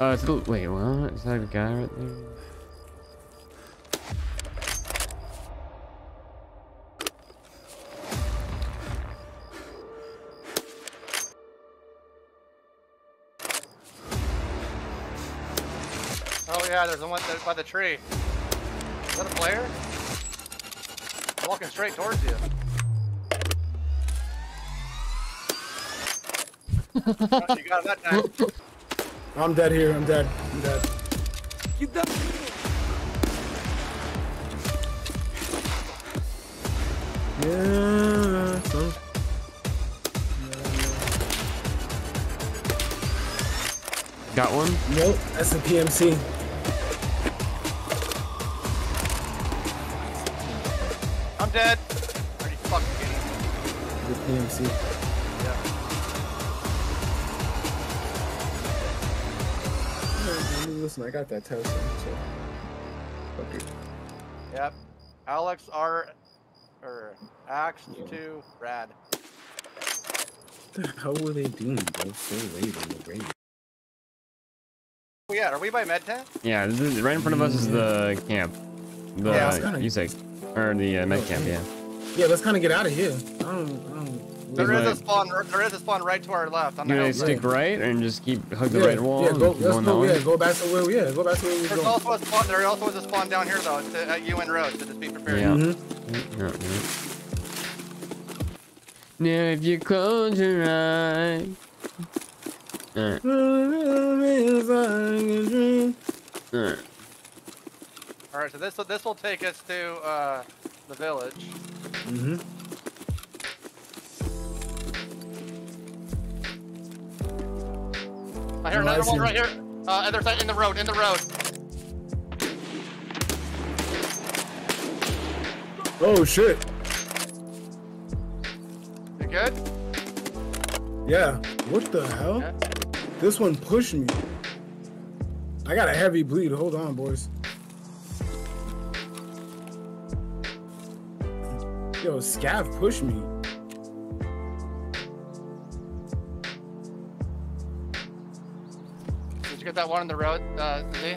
Uh, it's the, wait, what? Is that a guy right there? Oh yeah, there's one there by the tree. Is that a player? They're walking straight towards you. Oh, you got that time. I'm dead here. I'm dead. I'm dead. Get that. Yeah. Son. Got one? Nope. That's the PMC. I'm dead. Are fucking kidding? The PMC. Listen, I got that Tesla. So. Fuck it. Yep. Alex R. Or Axe 2 Rad. What the hell were they doing, bro? So late in the raid. Oh yeah, are we by med tent? Yeah, this is, right in front of us is the camp. The Yeah, it's kinda- USEC. Or the uh, med camp, yeah. Yeah, let's kind of get out of here. I don't. I don't. There He's is a spawn. There is a spawn right to our left on the You gonna stick right and just keep hug the yeah, right wall? Yeah, and go, keep let's going go. Yeah, way? go back to where we. Yeah, go back to where we There's going. also a spawn. There also is a spawn down here though. It's at UN Road. So just be prepared. Yeah. Yeah, yeah. Now if you close your eyes. Alright, alright. All right. So this will this will take us to uh, the village. Mm-hmm. I hear another one right here. Uh, other side in the road. In the road. Oh shit. You good? Yeah. What the hell? Yeah. This one pushed me. I got a heavy bleed. Hold on, boys. Yo, Scav pushed me. Did get that one on the road, uh, Z?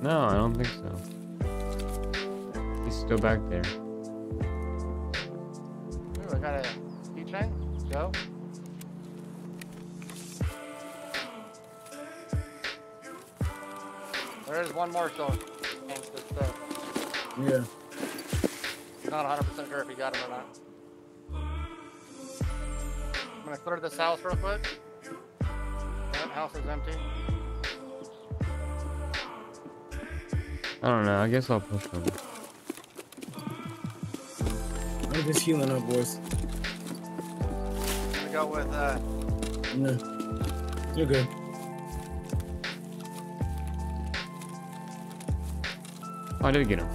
No, I don't think so. He's still back there. Ooh, I got a keychain. Go. There is one more still. amongst this stuff. Yeah. Not 100% sure if you got him or not. I'm gonna clear this house real quick. That house is empty. I don't know. I guess I'll push them. I'm just healing up, boys. I'm gonna go with uh, Yeah. You're good. Oh, I did get him.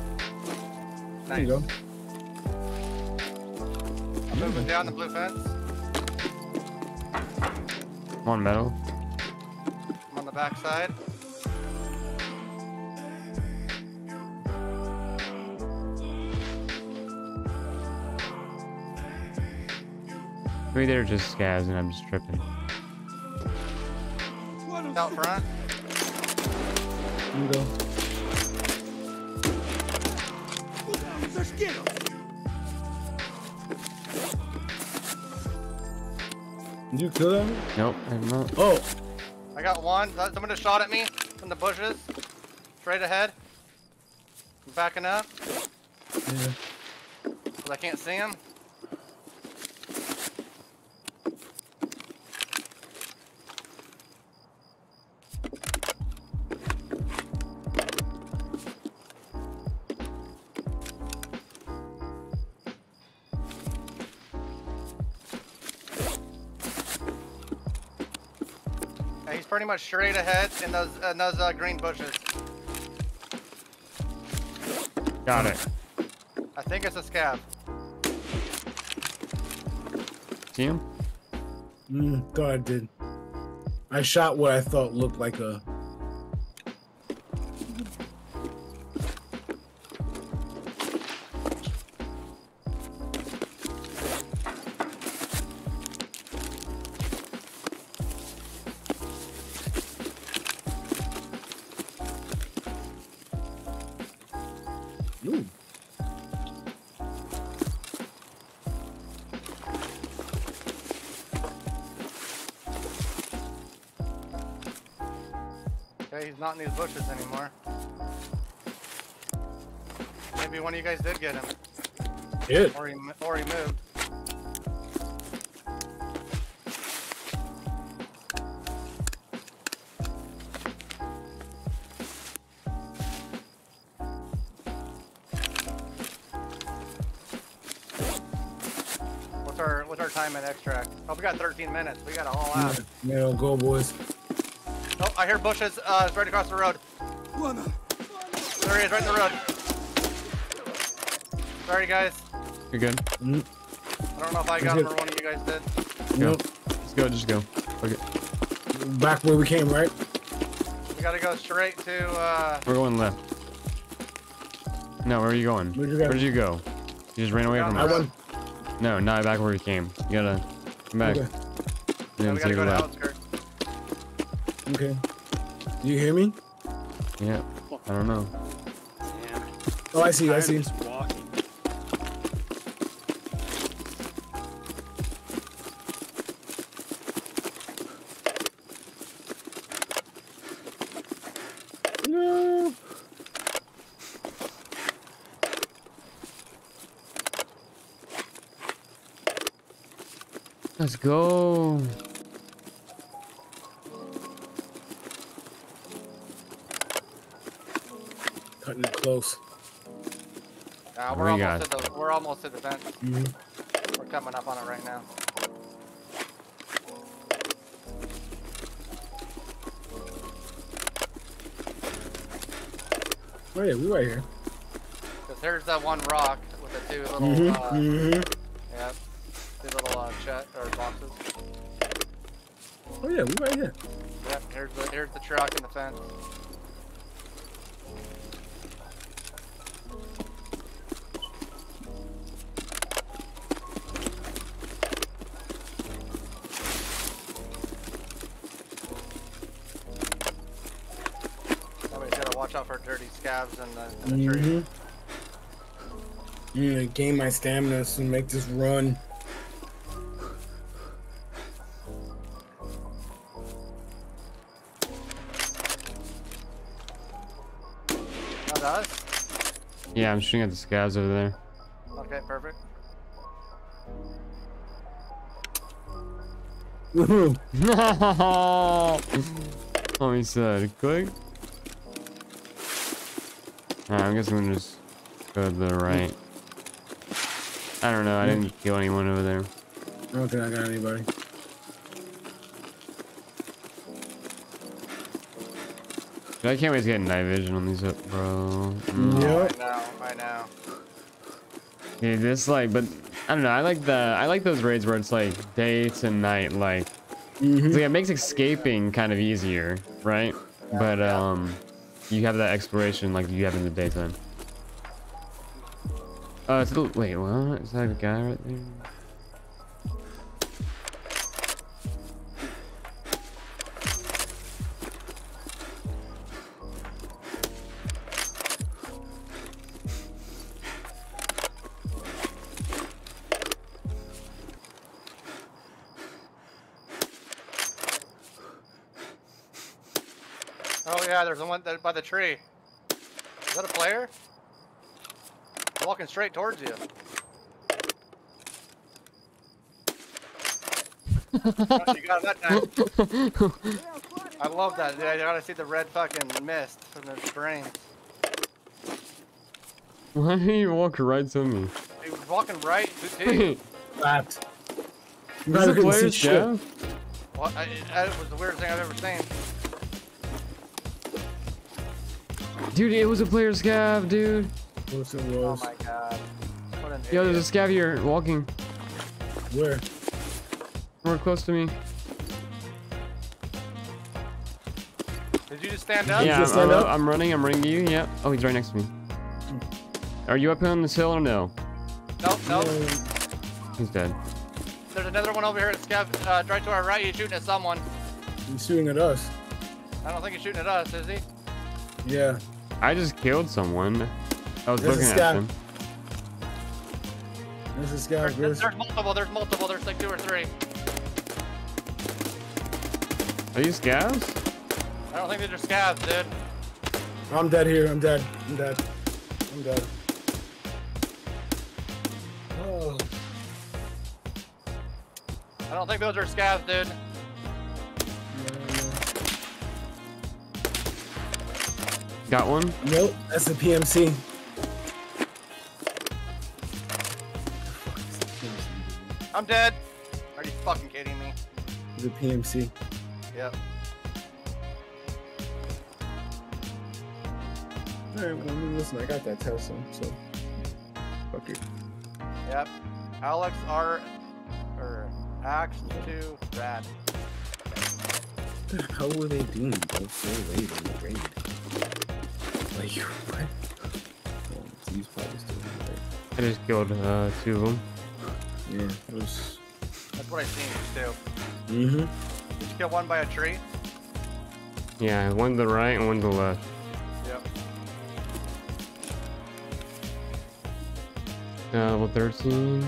There you go. I'm moving down the blue fence. I'm on metal. I'm on the back Maybe they're just scavs and I'm just tripping. Out front. You go. Him. Did you kill that? one? Nope, I'm not. Oh, I got one. Someone just shot at me from the bushes. Straight ahead. I'm backing up yeah. because I can't see him. Pretty much straight ahead in those in those uh, green bushes. Got it. I think it's a scav. See him? Mm, thought I did. I shot what I thought looked like a. Okay, he's not in these bushes anymore. Maybe one of you guys did get him, Yeah. or he or he moved. What's our what's our time at extract? Oh, we got 13 minutes. We got to haul out. Yeah, go boys. Oh, I hear bushes. Uh, right across the road. There he is, right in the road. Sorry, guys. You're good. Mm -hmm. I don't know if I got him or one of you guys did. Nope. Just go, just go. Okay. Back where we came, right? We gotta go straight to, uh... We're going left. No, where are you going? Where'd you go? Where'd you go? You just ran away from us. I went... No, not back where we came. You gotta come back. Okay. And then we gotta go left. Okay. Do you hear me? Yeah. I don't know. Oh, I see. I see. No. Let's go. Cutting it close. Uh, we're do almost at the. We're almost at the vent. Mhm. We're coming up on it right now. Oh yeah, we right here. Cause there's that one rock with the two little. Mm-hmm. Uh, Mm-hmm. yeah, two little uh, chet or boxes. Oh yeah, we right here. Yep. Here's the here's the truck and the fence. Scabs in the, in the tree. Mm-hmm. I'm gonna gain my stamina and make this run. Not us? Yeah, I'm shooting at the scavs over there. Okay, perfect. Woohoo! oh, he said, click. Alright, I'm guessing we'll just go to the right. I don't know, I didn't kill anyone over there. I don't think I got anybody. Dude, I can't wait to get night vision on these, up, bro. Mm. Yep. I know, I know. Dude, this like, but I don't know. I like the I like those raids where it's like day to night. Like, Mm-hmm. like it makes escaping kind of easier, right? But um, you have that exploration like you have in the daytime. Uh, it's wait, what? Is that a guy right there? Oh yeah, there's the one that by the tree. Is that a player? Walking straight towards you. You got that time. I love that. dude. I gotta see the red fucking mist from his brain. Why did you walk right to me? He was walking right to to you. Wait, Fact. You this guys a player's shit. death? Well, I, that was the weirdest thing I've ever seen. Dude, it was a player scav, dude. Of course it Oh was. my god. What an Yo, there's a idiot. scav here walking. Where? More close to me. Did you just stand up? Yeah, I'm, stand I'm, up? I'm running. I'm running to you. Yep. Oh, he's right next to me. Are you up here on this hill or no? Nope, nope. He's dead. There's another one over here at Scav, uh, right to our right. He's shooting at someone. He's shooting at us. I don't think he's shooting at us, is he? Yeah. I just killed someone. I was There's looking at scav. them. There's this guy. There's, There's, there's multiple, there's multiple, there's like two or three. Are these scavs? I don't think they're just scavs, dude. I'm dead here. I'm dead. I'm dead. I'm dead. Oh. I don't think those are scavs, dude. Got one? Nope, that's the PMC. I'm dead. Are you fucking kidding me? The PMC. Yep. Alright, well, I mean, listen, I got that Tesla, so. Fuck it. Yep. Alex R. Or Axe 2 Rad. What the hell were they doing both so late in the raid? Like, what? Probably still in I just killed uh, two of them. Yeah, it was. That's what I seen too. Mm-hmm. Did you kill one by a tree? Yeah, one to the right and one to the left. Yep. Uh, level 13.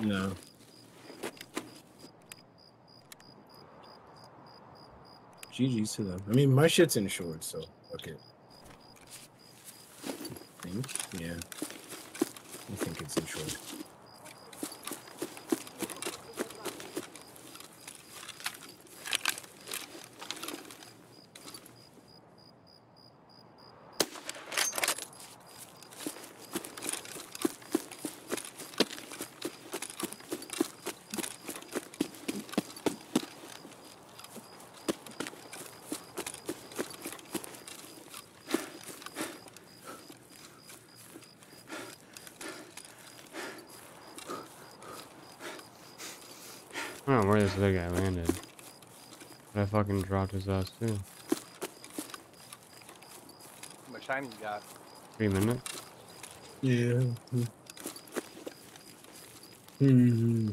No. GG's to them. I mean, my shit's insured, so fuck it. I think, yeah. I think it's in where this other guy landed. But I fucking dropped his ass too. How much time you got? Three minutes. Yeah. Hmm.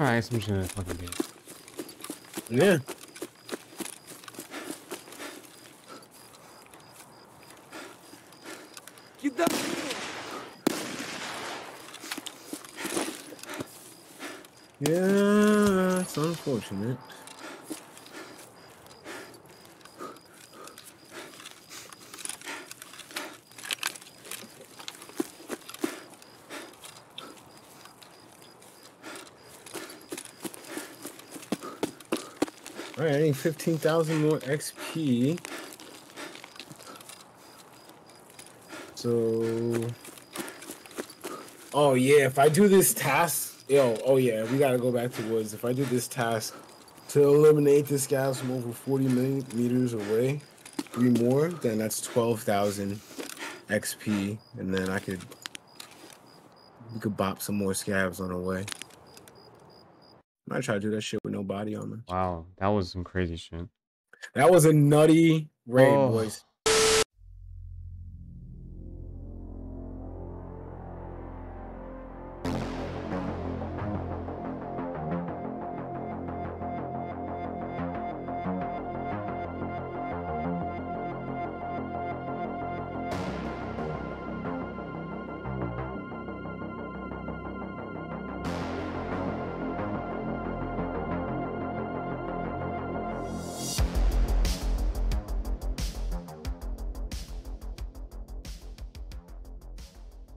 Alright, so I'm just gonna fucking do it. Yeah. Get that. Yeah, it's unfortunate. 15,000 more XP. So, oh yeah, if I do this task, yo, oh yeah, we gotta go back to woods. If I do this task to eliminate this gas from over 40 million meters away, three more, then that's 12,000 XP, and then I could we could bop some more scavs on the way. I try to do that shit with no body on them. Wow, that was some crazy shit. That was a nutty raid, Oh. boys.